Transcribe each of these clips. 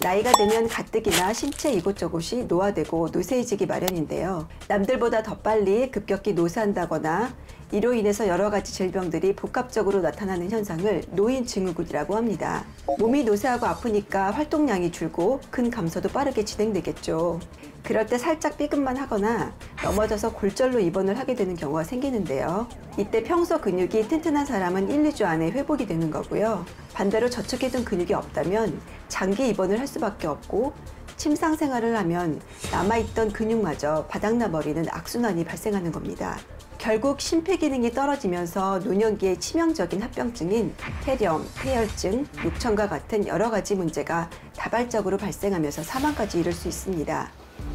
나이가 들면 가뜩이나 신체 이곳저곳이 노화되고 노쇠해지기 마련인데요. 남들보다 더 빨리 급격히 노쇠한다거나 이로 인해서 여러 가지 질병들이 복합적으로 나타나는 현상을 노인 증후군이라고 합니다. 몸이 노쇠하고 아프니까 활동량이 줄고 근 감소도 빠르게 진행되겠죠. 그럴 때 살짝 삐끔만 하거나 넘어져서 골절로 입원을 하게 되는 경우가 생기는데요. 이때 평소 근육이 튼튼한 사람은 1, 2주 안에 회복이 되는 거고요. 반대로 저축해둔 근육이 없다면 장기 입원을 할 수밖에 없고 침상 생활을 하면 남아있던 근육마저 바닥나 버리는 악순환이 발생하는 겁니다. 결국 심폐 기능이 떨어지면서 노년기에 치명적인 합병증인 폐렴, 폐혈증, 욕천과 같은 여러 가지 문제가 다발적으로 발생하면서 사망까지 이를 수 있습니다.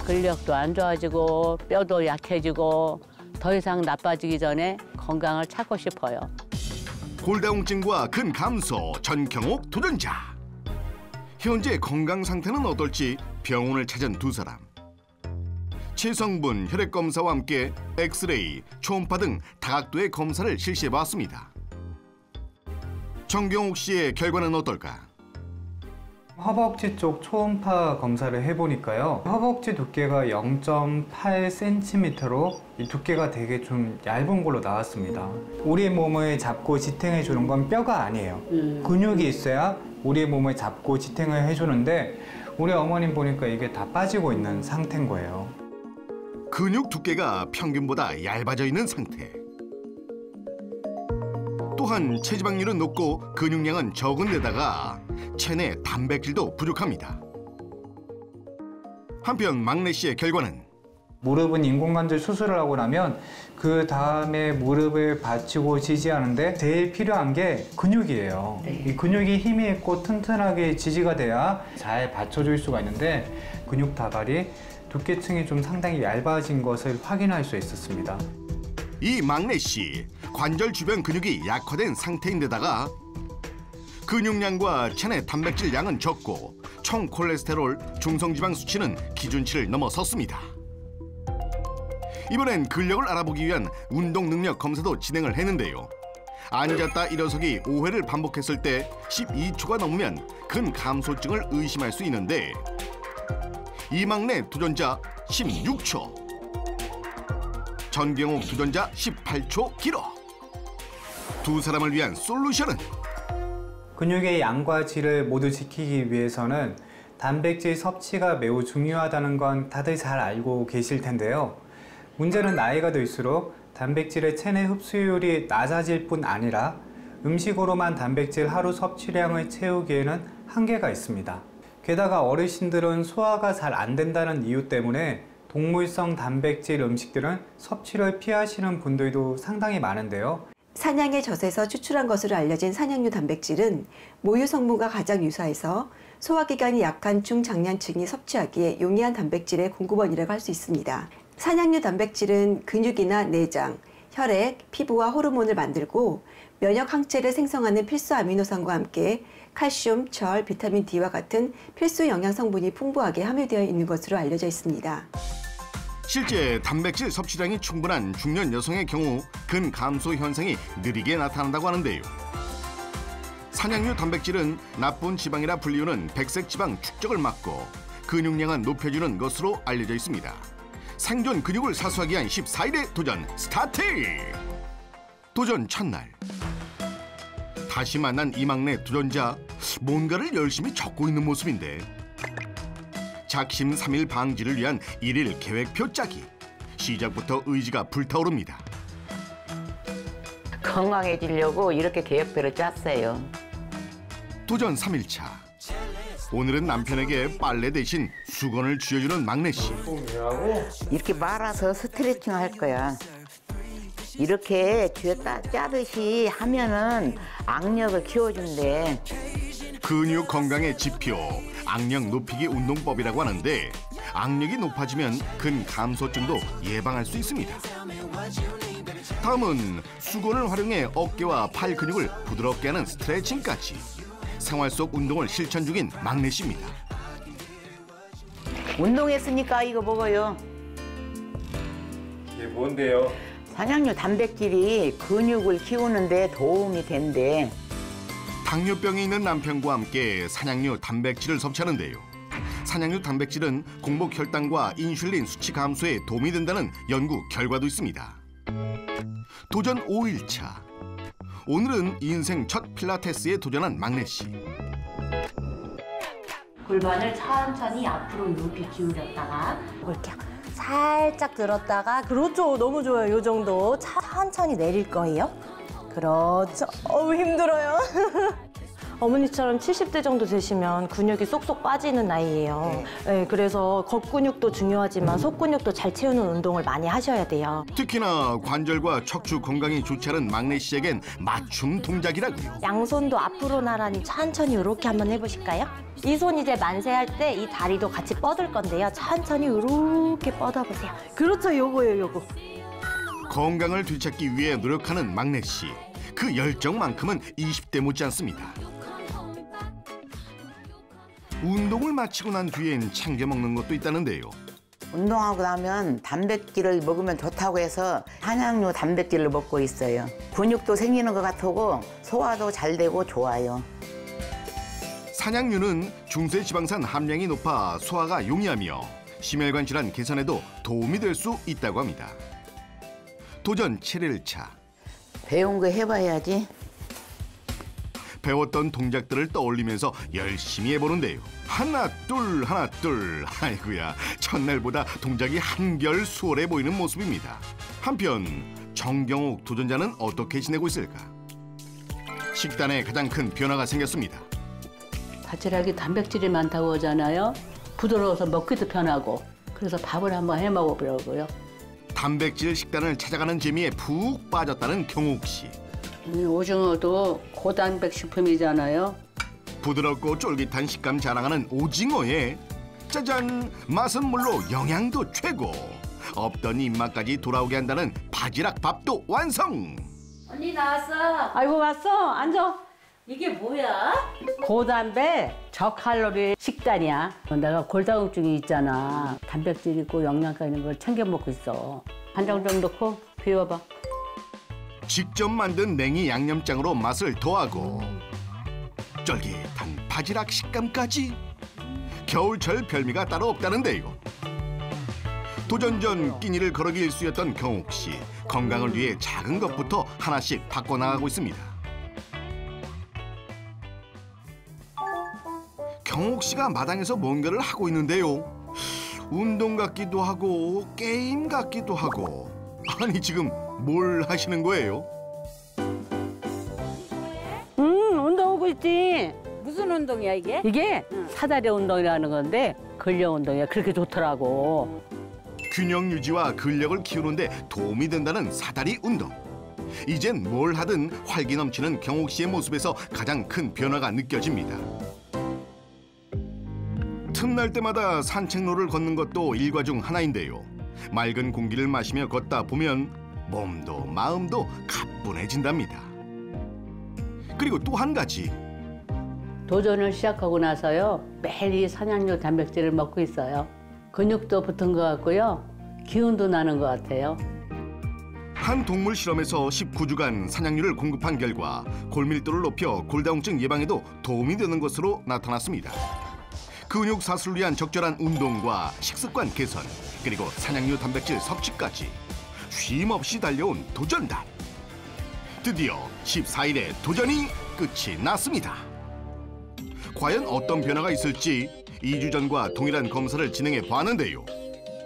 근력도 안 좋아지고 뼈도 약해지고 더 이상 나빠지기 전에 건강을 찾고 싶어요. 골다공증과 근 감소 전경옥 도전자. 현재 건강 상태는 어떨지 병원을 찾은 두 사람. 체성분, 혈액 검사와 함께 엑스레이, 초음파 등 다각도의 검사를 실시해 봤습니다. 정경옥 씨의 결과는 어떨까? 허벅지 쪽 초음파 검사를 해보니까요. 허벅지 두께가 0.8cm로 이 두께가 되게 좀 얇은 걸로 나왔습니다. 우리 몸을 잡고 지탱해 주는 건 뼈가 아니에요. 근육이 있어야 우리 몸을 잡고 지탱을 해주는데 우리 어머님 보니까 이게 다 빠지고 있는 상태인 거예요. 근육 두께가 평균보다 얇아져 있는 상태. 또한 체지방률은 높고 근육량은 적은 데다가 체내 단백질도 부족합니다. 한편 막내 씨의 결과는 무릎은 인공관절 수술을 하고 나면 그 다음에 무릎을 받치고 지지하는데 제일 필요한 게 근육이에요. 이 근육이 힘이 있고 튼튼하게 지지가 돼야 잘 받쳐줄 수가 있는데 근육 다발이 두께층이 좀 상당히 얇아진 것을 확인할 수 있었습니다. 이 막내 씨 관절 주변 근육이 약화된 상태인데다가 근육량과 체내 단백질 양은 적고 총 콜레스테롤, 중성지방 수치는 기준치를 넘어섰습니다. 이번엔 근력을 알아보기 위한 운동 능력 검사도 진행을 했는데요. 앉았다 일어서기 5회를 반복했을 때 12초가 넘으면 근 감소증을 의심할 수 있는데 이막내 도전자 16초, 전경옥 도전자 18초 기록. 두 사람을 위한 솔루션은 근육의 양과 질을 모두 지키기 위해서는 단백질 섭취가 매우 중요하다는 건 다들 잘 알고 계실 텐데요. 문제는 나이가 들수록 단백질의 체내 흡수율이 낮아질 뿐 아니라 음식으로만 단백질 하루 섭취량을 채우기에는 한계가 있습니다. 게다가 어르신들은 소화가 잘 안 된다는 이유 때문에 동물성 단백질 음식들은 섭취를 피하시는 분들도 상당히 많은데요. 사냥의 젖에서 추출한 것으로 알려진 사냥류 단백질은 모유 성분과 가장 유사해서 소화기관이 약한 중장년층이 섭취하기에 용이한 단백질의 공급원이라고 할 수 있습니다. 사냥류 단백질은 근육이나 내장, 혈액, 피부와 호르몬을 만들고 면역 항체를 생성하는 필수 아미노산과 함께 칼슘, 철, 비타민 D와 같은 필수 영양 성분이 풍부하게 함유되어 있는 것으로 알려져 있습니다. 실제 단백질 섭취량이 충분한 중년 여성의 경우 근 감소 현상이 느리게 나타난다고 하는데요. 사냥류 단백질은 나쁜 지방이라 불리우는 백색 지방 축적을 막고 근육량은 높여주는 것으로 알려져 있습니다. 생존 근육을 사수하기 위한 14일의 도전 스타트! 도전 첫날 다시 만난 이막내 도전자 뭔가를 열심히 적고 있는 모습인데 작심 삼일 방지를 위한 일일 계획표 짜기 시작부터 의지가 불타오릅니다. 건강해지려고 이렇게 계획표를 짰어요. 도전 삼일차 오늘은 남편에게 빨래 대신 수건을 쥐어주는 막내 씨. 이렇게 말아서 스트레칭 할 거야. 이렇게 쥐었다 짜듯이 하면은 악력을 키워준대. 근육 건강의 지표 악력 높이기 운동법이라고 하는데 악력이 높아지면 근 감소증도 예방할 수 있습니다. 다음은 수건을 활용해 어깨와 팔 근육을 부드럽게 하는 스트레칭까지 생활 속 운동을 실천 중인 막내 씨입니다. 운동했으니까 이거 먹어요. 이게 뭔데요? 사냥류 단백질이 근육을 키우는데 도움이 된대. 당뇨병이 있는 남편과 함께 사냥류 단백질을 섭취하는데요. 산양류 단백질은 공복 혈당과 인슐린 수치 감소에 도움이 된다는 연구 결과도 있습니다. 도전 5일차. 오늘은 인생 첫 필라테스에 도전한 막내 씨. 골반을 천천히 앞으로 이렇게 기울였다가 이렇게 살짝 들었다가 그렇죠 너무 좋아요 요 정도 차- 천천히 내릴 거예요 그렇죠. 어우 힘들어요. 어머니처럼 70대 정도 되시면 근육이 쏙쏙 빠지는 나이예요. 네, 그래서 겉근육도 중요하지만 속근육도 잘 채우는 운동을 많이 하셔야 돼요. 특히나 관절과 척추 건강이 좋지 않은 막내 씨에겐 맞춤 동작이라고요. 양손도 앞으로 나란히 천천히 이렇게 한번 해보실까요? 이 손 이제 만세할 때 이 다리도 같이 뻗을 건데요. 천천히 이렇게 뻗어보세요. 그렇죠. 요거예요 요거. 건강을 되찾기 위해 노력하는 막내 씨. 그 열정만큼은 20대 못지 않습니다. 운동을 마치고 난 뒤엔 챙겨 먹는 것도 있다는데요. 운동하고 나면 단백질을 먹으면 좋다고 해서 한약류 단백질을 먹고 있어요. 근육도 생기는 것 같고 소화도 잘 되고 좋아요. 산양류는 중세 지방산 함량이 높아 소화가 용이하며 심혈관 질환 개선에도 도움이 될 수 있다고 합니다. 도전 7일차. 배운 거 해봐야지. 배웠던 동작들을 떠올리면서 열심히 해보는데요. 하나 둘 하나 둘 아이고야 첫날보다 동작이 한결 수월해 보이는 모습입니다. 한편 정경욱 도전자는 어떻게 지내고 있을까? 식단에 가장 큰 변화가 생겼습니다. 바지락이 단백질이 많다고 하잖아요. 부드러워서 먹기도 편하고 그래서 밥을 한번 해 먹어보려고요. 단백질 식단을 찾아가는 재미에 푹 빠졌다는 경욱 씨. 이 오징어도 고단백 식품이잖아요. 부드럽고 쫄깃한 식감 자랑하는 오징어에 짜잔 맛은 물론 영양도 최고. 없던 입맛까지 돌아오게 한다는 바지락 밥도 완성. 언니 나왔어. 아이고 왔어 앉아. 이게 뭐야? 고단백 저칼로리 식단이야. 내가 골다공증이 있잖아. 단백질 있고 영양가 있는 걸 챙겨 먹고 있어. 한장 정도 넣고 비워봐. 직접 만든 냉이 양념장으로 맛을 더하고 쫄깃한 바지락 식감까지 겨울철 별미가 따로 없다는데요. 도전 전 끼니를 거르기 일쑤였던 경욱 씨 건강을 위해 작은 것부터 하나씩 바꿔 나가고 있습니다. 경욱 씨가 마당에서 뭔가를 하고 있는데요. 운동 같기도 하고 게임 같기도 하고 아니 지금 뭘 하시는 거예요? 음 운동하고 있지. 무슨 운동이야 이게? 이게 사다리 운동이라는 건데 근력 운동이야. 그렇게 좋더라고. 균형 유지와 근력을 키우는데 도움이 된다는 사다리 운동. 이젠 뭘 하든 활기 넘치는 경옥 씨의 모습에서 가장 큰 변화가 느껴집니다. 틈날 때마다 산책로를 걷는 것도 일과 중 하나인데요. 맑은 공기를 마시며 걷다 보면 몸도 마음도 가뿐해진답니다. 그리고 또 한 가지 도전을 시작하고 나서요 매일 이 산양류 단백질을 먹고 있어요. 근육도 붙은 것 같고요. 기운도 나는 것 같아요. 한 동물 실험에서 19주간 산양류를 공급한 결과 골밀도를 높여 골다공증 예방에도 도움이 되는 것으로 나타났습니다. 근육 사슬을 위한 적절한 운동과 식습관 개선 그리고 산양류 단백질 섭취까지 쉼 없이 달려온 도전단. 드디어 14일에 도전이 끝이 났습니다. 과연 어떤 변화가 있을지 2주 전과 동일한 검사를 진행해 보았는데요.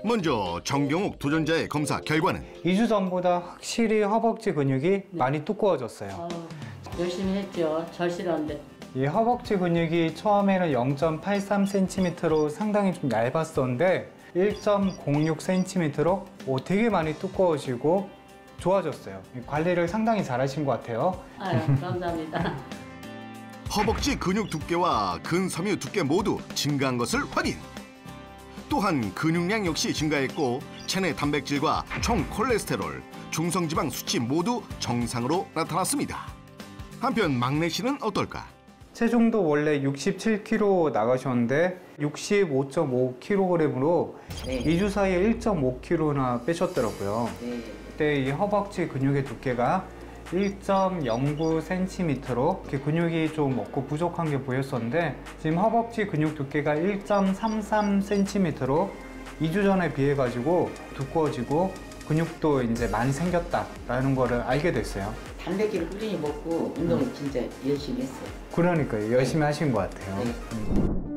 먼저 정경욱 도전자의 검사 결과는 2주 전보다 확실히 허벅지 근육이 많이 두꺼워졌어요. 열심히 했죠. 절실한데. 이 허벅지 근육이 처음에는 0.83cm로 상당히 좀 얇았었는데 1.06cm로 되게 많이 두꺼워지고 좋아졌어요. 이 관리를 상당히 잘하신 것 같아요. 아유 감사합니다. 허벅지 근육 두께와 근섬유 두께 모두 증가한 것을 확인. 또한 근육량 역시 증가했고 체내 단백질과 총 콜레스테롤, 중성지방 수치 모두 정상으로 나타났습니다. 한편 막내 씨는 어떨까? 체중도 원래 67kg 나가셨는데 65.5kg으로 네. 2주 사이에 1.5kg나 빼셨더라고요. 네. 그때 이 허벅지 근육의 두께가 1.09cm로 이렇게 근육이 좀 없고 부족한 게 보였었는데 지금 허벅지 근육 두께가 1.33cm로 2주 전에 비해 가지고 두꺼워지고 근육도 이제 많이 생겼다라는 거를 알게 됐어요. 단백질을 꾸준히 먹고 운동을 진짜 열심히 했어요. 그러니까 열심히 하신 것 같아요. 네. 음.